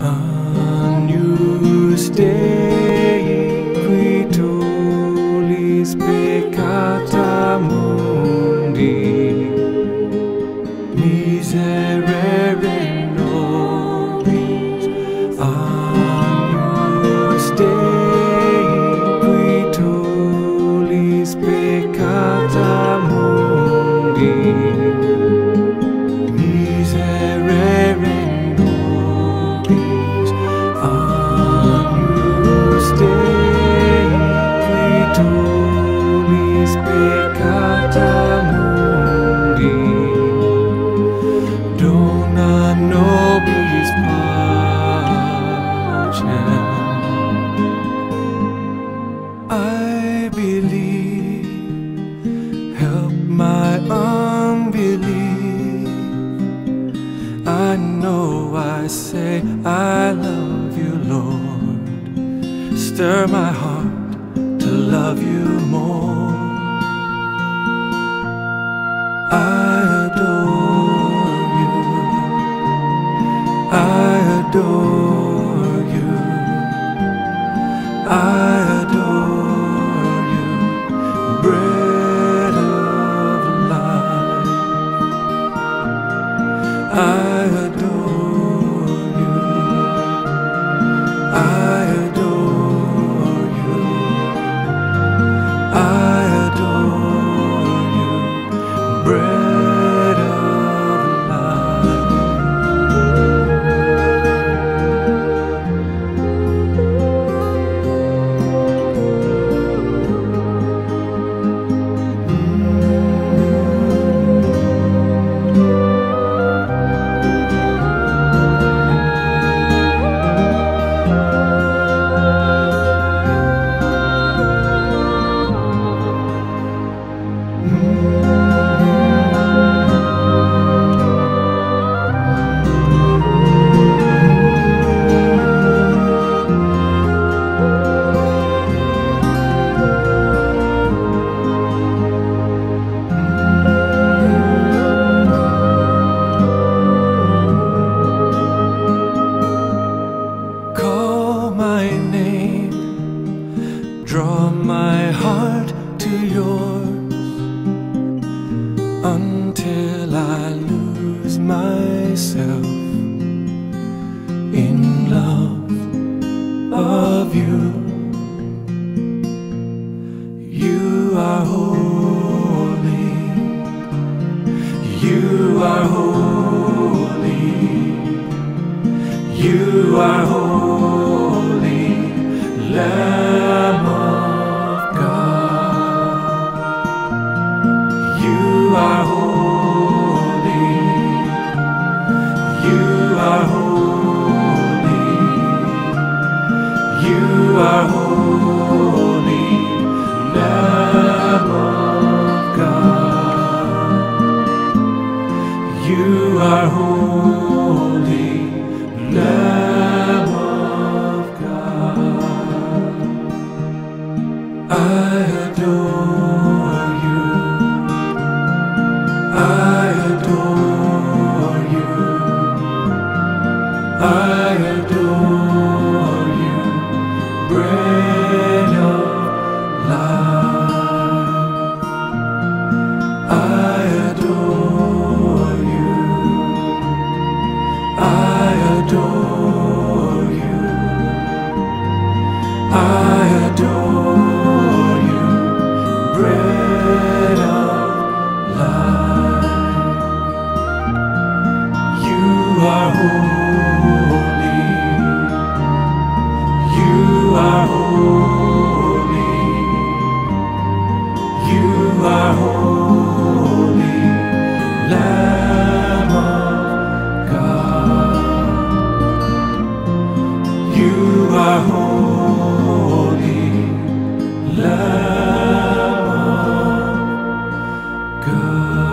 A new stage. I love you, Lord. Stir my heart to love you more. myself in love of you. You are holy. You are holy. God.